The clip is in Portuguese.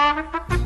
Música